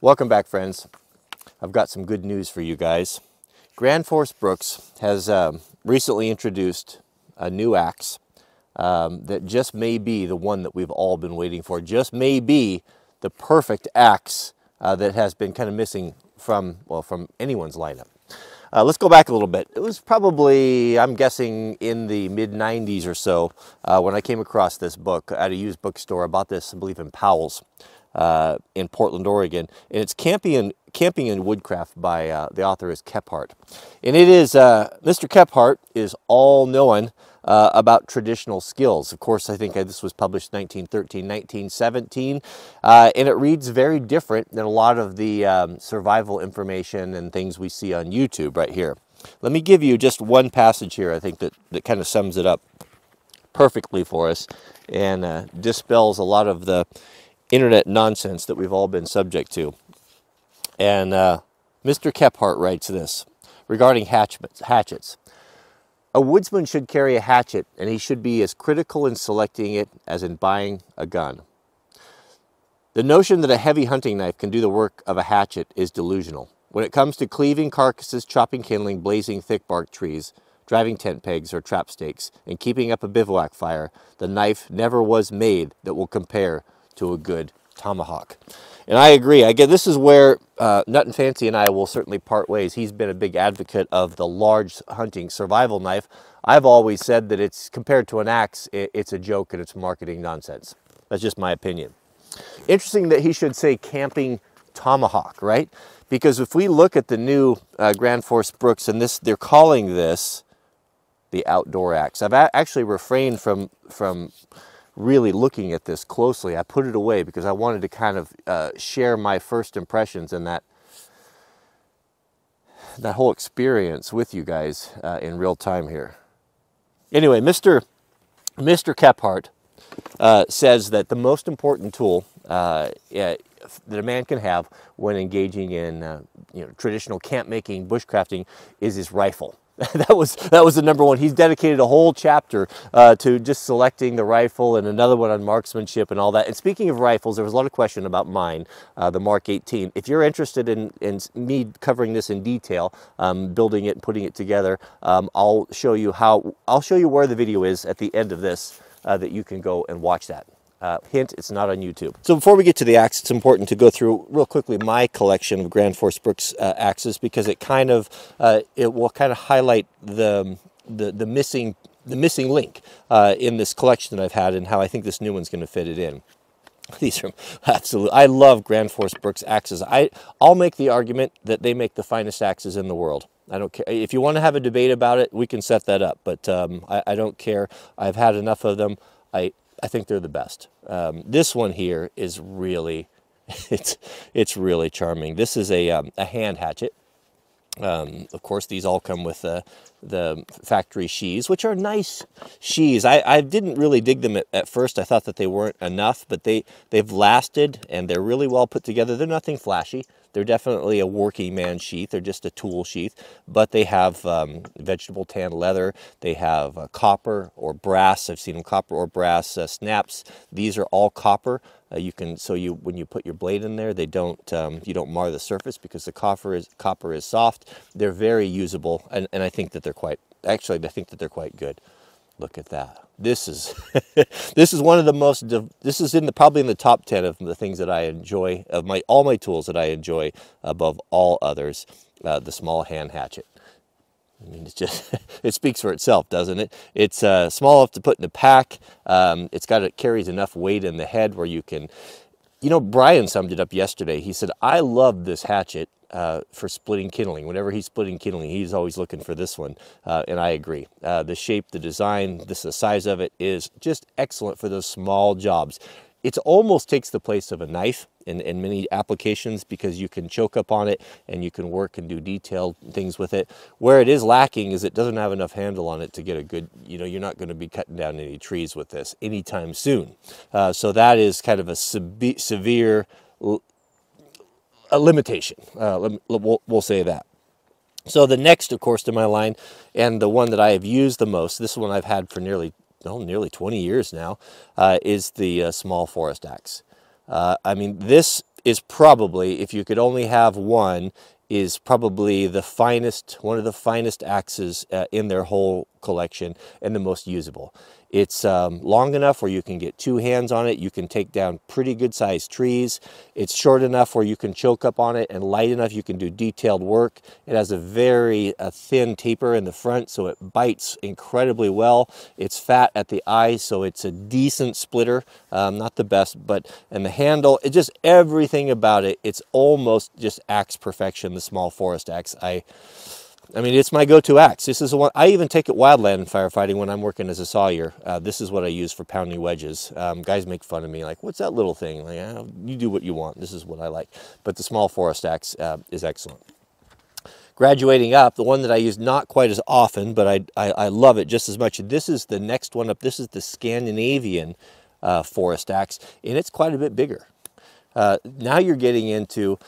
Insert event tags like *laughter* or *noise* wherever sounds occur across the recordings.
Welcome back, friends. I've got some good news for you guys. Gränsfors Bruks has um, recently introduced a new axe um, that just may be the one that we've all been waiting for, just may be the perfect axe uh, that has been kind of missing from, well, from anyone's lineup. Uh, let's go back a little bit. It was probably, I'm guessing, in the mid 90s or so uh, when I came across this book at a used bookstore. I bought this, I believe, in Powell's uh, in Portland, Oregon. And it's Camping and, Camping and Woodcraft by uh, the author is Kephart. And it is, uh, Mr. Kephart is all knowing uh, about traditional skills. Of course, I think this was published 1913, 1917, uh, and it reads very different than a lot of the um, survival information and things we see on YouTube right here. Let me give you just one passage here, I think, that, that kind of sums it up perfectly for us and uh, dispels a lot of the internet nonsense that we've all been subject to. And uh, Mr. Kephart writes this regarding hatchets. A woodsman should carry a hatchet, and he should be as critical in selecting it as in buying a gun. The notion that a heavy hunting knife can do the work of a hatchet is delusional. When it comes to cleaving carcasses, chopping kindling, blazing thick bark trees, driving tent pegs or trap stakes, and keeping up a bivouac fire, the knife never was made that will compare to a good tomahawk. And I agree. I get this is where uh, Nutnfancy and I will certainly part ways. He's been a big advocate of the large hunting survival knife. I've always said that it's compared to an axe, it's a joke and it's marketing nonsense. That's just my opinion. Interesting that he should say camping tomahawk, right? Because if we look at the new uh, Gränsfors Bruks, and this they're calling this the outdoor axe. I've actually refrained from from really looking at this closely. I put it away because I wanted to kind of uh, share my first impressions and that that whole experience with you guys uh, in real time here. Anyway, Mr. Mr. Kephart uh, says that the most important tool uh, that a man can have when engaging in uh, you know, traditional camp making, bushcrafting, is his rifle. *laughs* that was that was the number one. He's dedicated a whole chapter uh, to just selecting the rifle and another one on marksmanship and all that. And speaking of rifles, there was a lot of question about mine, uh, the Mark 18. If you're interested in, in me covering this in detail, um, building it and putting it together, um, I'll show you how. I'll show you where the video is at the end of this uh, that you can go and watch that. Uh, hint, it's not on YouTube. So before we get to the axe, it's important to go through real quickly my collection of Gränsfors Bruks uh, axes because it kind of, uh, it will kind of highlight the, the, the missing, the missing link uh, in this collection that I've had and how I think this new one's going to fit it in. *laughs* These are absolutely, I love Gränsfors Bruks axes. I, I'll make the argument that they make the finest axes in the world. I don't care. If you want to have a debate about it, we can set that up, but um, I, I don't care. I've had enough of them. I, I think they're the best. Um, this one here is really, *laughs* it's, it's really charming. This is a, um, a hand hatchet. Um, of course, these all come with uh, the factory sheaths, which are nice sheaths. I, I didn't really dig them at, at, first. I thought that they weren't enough, but they, they've lasted and they're really well put together. They're nothing flashy. They're definitely a working man sheath. They're just a tool sheath, but they have um, vegetable tan leather. They have uh, copper or brass. I've seen them copper or brass uh, snaps. These are all copper. Uh, you can so you when you put your blade in there, they don't um, you don't mar the surface because the copper is copper is soft. They're very usable, and, and I think that they're quite actually I think that they're quite good. Look at that. This is *laughs* this is one of the most this is in the probably in the top 10 of the things that I enjoy of my all my tools that I enjoy above all others. Uh, the small hand hatchet. I mean, it's just, *laughs* it speaks for itself, doesn't it? It's uh, small enough to put in a pack. Um, it's got, it carries enough weight in the head where you can, you know, Brian summed it up yesterday. He said, I love this hatchet uh, for splitting kindling. Whenever he's splitting kindling, he's always looking for this one, uh, and I agree. Uh, the shape, the design, this the size of it is just excellent for those small jobs. It almost takes the place of a knife in, in many applications because you can choke up on it and you can work and do detailed things with it. Where it is lacking is it doesn't have enough handle on it to get a good, you know, you're not going to be cutting down any trees with this anytime soon. Uh, so that is kind of a severe a limitation. Uh, we'll, we'll say that. So the next, of course, to my line, and the one that I have used the most, this one I've had for nearly oh, nearly 20 years now, uh, is the uh, small forest axe. Uh, I mean, this is probably, if you could only have one, is probably the finest, one of the finest axes uh, in their whole collection and the most usable. It's um, long enough where you can get two hands on it. You can take down pretty good sized trees. It's short enough where you can choke up on it and light enough you can do detailed work. It has a very uh, thin taper in the front so it bites incredibly well. It's fat at the eye so it's a decent splitter. Um, not the best, but and the handle, it just everything about it, it's almost just axe perfection, the small forest axe. I I mean, it's my go-to axe. This is the one I even take it wildland firefighting when I'm working as a sawyer. Uh, this is what I use for pounding wedges. Um, guys make fun of me, like, "What's that little thing?" Like, oh, you do what you want. This is what I like. But the small forest axe uh, is excellent. Graduating up, the one that I use not quite as often, but I, I, I love it just as much. This is the next one up. This is the Scandinavian uh, forest axe, and it's quite a bit bigger. Uh, now you're getting into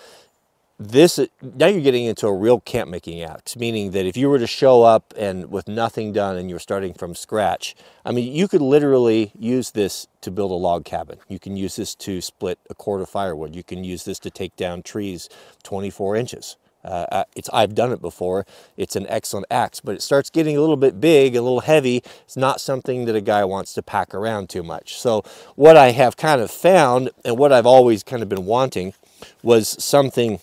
this now you're getting into a real camp making act meaning that if you were to show up and with nothing done and you're starting from scratch i mean you could literally use this to build a log cabin you can use this to split a cord of firewood you can use this to take down trees 24 inches uh, it's I've done it before. It's an excellent axe, but it starts getting a little bit big, a little heavy. It's not something that a guy wants to pack around too much. So what I have kind of found, and what I've always kind of been wanting, was something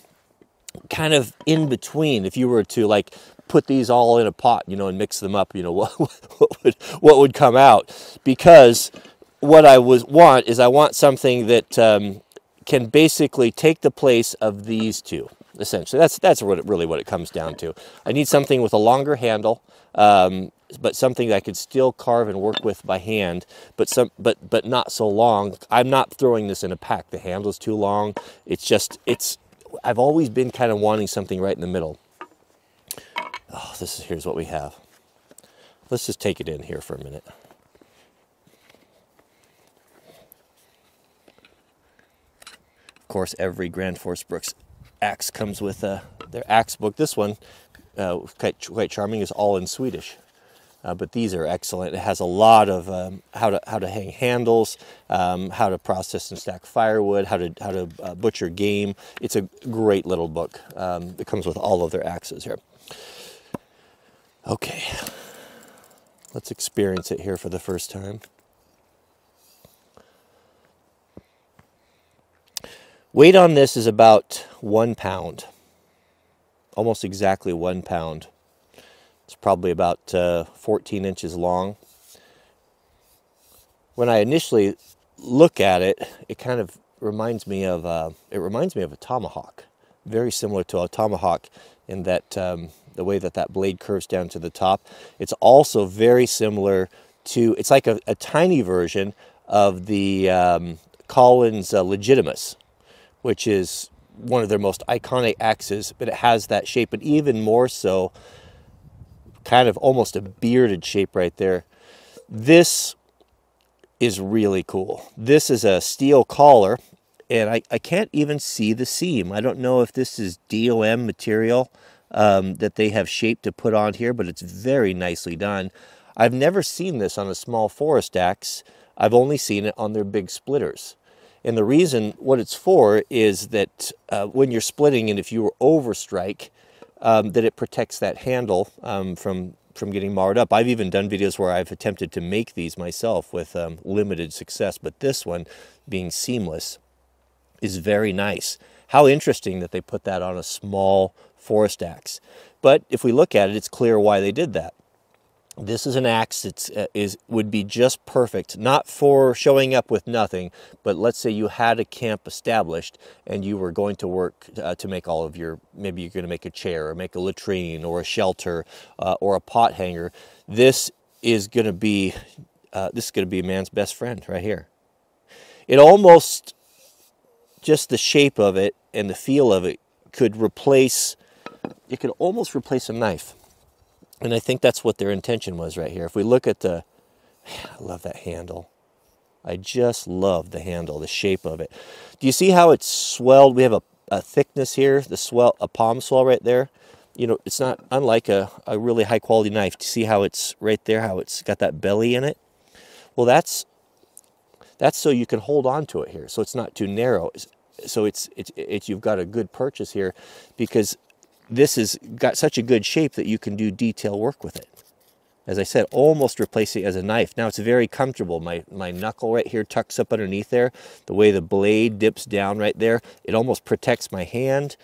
kind of in between if you were to like put these all in a pot you know and mix them up you know *laughs* what, what would what would come out because what i was want is i want something that um, can basically take the place of these two essentially that's that's what it, really what it comes down to i need something with a longer handle um, but something that I could still carve and work with by hand, but some, but but not so long. I'm not throwing this in a pack. The handle's too long. It's just it's I've always been kind of wanting something right in the middle. Oh, this is here's what we have. Let's just take it in here for a minute. Of course, every Gränsfors Bruks axe comes with uh, their axe book. This one, uh, quite, quite charming, is all in Swedish uh, but these are excellent. It has a lot of um, how to how to hang handles, um, how to process and stack firewood, how to how to uh, butcher game. It's a great little book. Um, it comes with all of their axes here. Okay, let's experience it here for the first time. Weight on this is about one pound, almost exactly one pound. It's probably about uh, 14 inches long. When I initially look at it, it kind of reminds me of uh, it reminds me of a tomahawk, very similar to a tomahawk in that um, the way that that blade curves down to the top. It's also very similar to it's like a, a tiny version of the um, Collins uh, Legitimus, which is one of their most iconic axes, but it has that shape, but even more so kind of almost a bearded shape right there. This is really cool. This is a steel collar, and I, I can't even see the seam. I don't know if this is DOM material um, that they have shaped to put on here, but it's very nicely done. I've never seen this on a small forest axe. I've only seen it on their big splitters. And the reason what it's for is that uh, when you're splitting and if you were overstrike, um, that it protects that handle um, from from getting marred up. I've even done videos where I've attempted to make these myself with um, limited success, but this one, being seamless, is very nice. How interesting that they put that on a small forest axe. But if we look at it, it's clear why they did that. This is an axe that uh, is would be just perfect, not for showing up with nothing, but let's say you had a camp established and you were going to work uh, to make all of your, maybe you're going to make a chair or make a latrine or a shelter uh, or a pot hanger. This is going to be, uh, this is going to be a man's best friend right here. It almost, just the shape of it and the feel of it could replace, it could almost replace a knife. And I think that's what their intention was right here. If we look at the, *sighs* I love that handle. I just love the handle, the shape of it. Do you see how it's swelled? We have a, a thickness here, the swell, a palm swell right there. You know, it's not unlike a, a really high quality knife. Do you see how it's right there, how it's got that belly in it? Well, that's that's so you can hold on to it here, so it's not too narrow. so it's, it's, it's, you've got a good purchase here because this has got such a good shape that you can do detail work with it. As I said, almost replace it as a knife. Now it's very comfortable. My, my knuckle right here tucks up underneath there. The way the blade dips down right there, it almost protects my hand.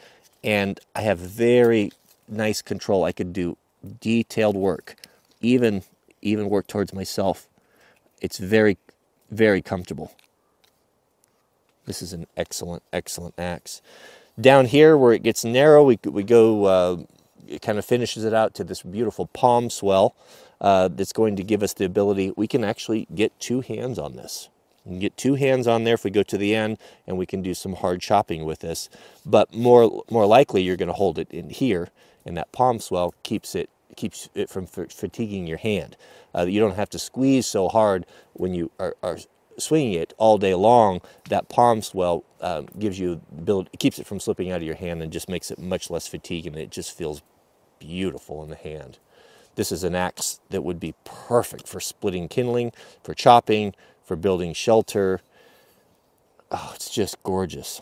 And I have very nice control. I could do detailed work, even, even work towards myself. It's very, very comfortable. This is an excellent, excellent axe. Down here where it gets narrow, we, we go, uh, it kind of finishes it out to this beautiful palm swell uh, that's going to give us the ability, we can actually get two hands on this. We can get two hands on there if we go to the end and we can do some hard chopping with this. But more, more likely you're going to hold it in here and that palm swell keeps it keeps it from fatiguing your hand. Uh, you don't have to squeeze so hard when you are, are swinging it all day long. That palm swell um, gives you build keeps it from slipping out of your hand and just makes it much less fatiguing. It just feels beautiful in the hand. This is an axe that would be perfect for splitting kindling, for chopping, for building shelter. Oh, it's just gorgeous.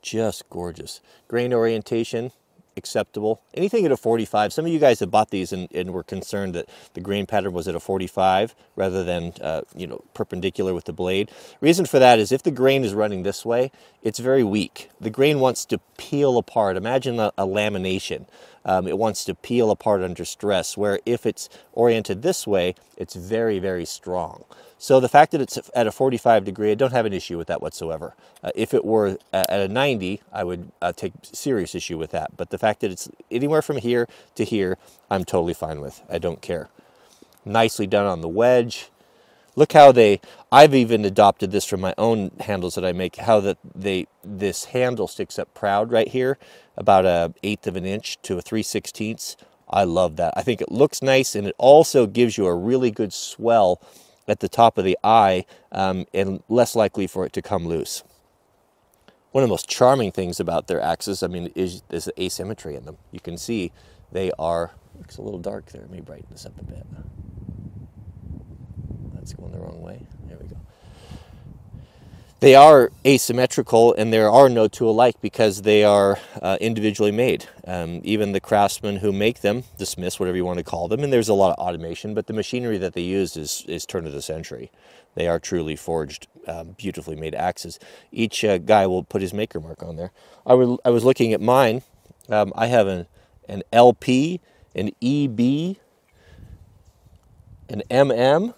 Just gorgeous. Grain orientation, acceptable. Anything at a 45, some of you guys have bought these and, and were concerned that the grain pattern was at a 45 rather than, uh, you know, perpendicular with the blade. Reason for that is if the grain is running this way, it's very weak. The grain wants to peel apart. Imagine a, a lamination. Um, it wants to peel apart under stress, where if it's oriented this way, it's very, very strong. So the fact that it's at a 45 degree, I don't have an issue with that whatsoever. Uh, if it were at a 90, I would uh, take serious issue with that. But the fact that it's anywhere from here to here, I'm totally fine with. I don't care. Nicely done on the wedge. Look how they, I've even adopted this from my own handles that I make, how that they, this handle sticks up proud right here, about a eighth of an inch to a 3 16ths. I love that. I think it looks nice and it also gives you a really good swell at the top of the eye um, and less likely for it to come loose. One of the most charming things about their axes, I mean, is, is the asymmetry in them. You can see they are, looks a little dark there. Let me brighten this up a bit. That's going the wrong way. There we go. They are asymmetrical and there are no two alike because they are uh, individually made. Um, even the craftsmen who make them, the smiths, whatever you want to call them, and there's a lot of automation, but the machinery that they use is, is turn of the century. They are truly forged, um, beautifully made axes. Each uh, guy will put his maker mark on there. I, I was looking at mine. Um, I have an, an LP, an EB, an MM,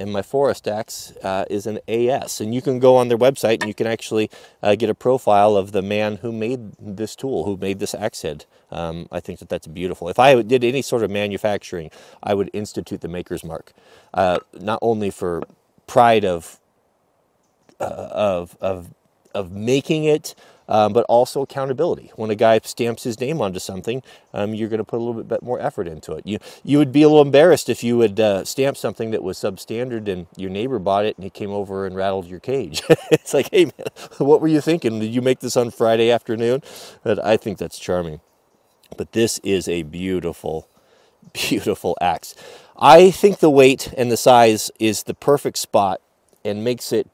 and my Forest Axe uh, is an AS. And you can go on their website and you can actually uh, get a profile of the man who made this tool, who made this axe head. Um, I think that that's beautiful. If I did any sort of manufacturing, I would institute the maker's mark, uh, not only for pride of, uh, of, of, of making it, um, but also accountability. When a guy stamps his name onto something, um, you're going to put a little bit more effort into it. You you would be a little embarrassed if you would uh, stamp something that was substandard and your neighbor bought it and he came over and rattled your cage. *laughs* it's like, hey man, what were you thinking? Did you make this on Friday afternoon? But I think that's charming. But this is a beautiful, beautiful axe. I think the weight and the size is the perfect spot and makes it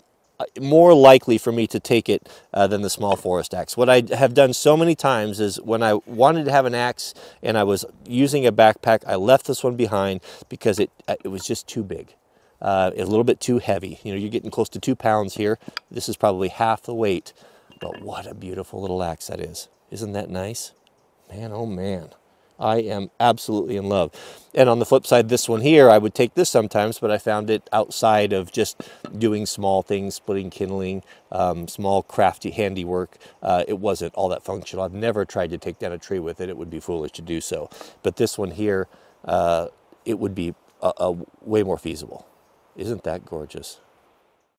more likely for me to take it uh, than the small forest axe. What I have done so many times is when I wanted to have an axe and I was using a backpack, I left this one behind because it, uh, it was just too big. Uh, a little bit too heavy. You know, you're getting close to two pounds here. This is probably half the weight, but what a beautiful little axe that is. Isn't that nice? Man, oh man. I am absolutely in love. And on the flip side, this one here, I would take this sometimes, but I found it outside of just doing small things, splitting kindling, um, small crafty handiwork. Uh, it wasn't all that functional. I've never tried to take down a tree with it. It would be foolish to do so. But this one here, uh, it would be a, a way more feasible. Isn't that gorgeous?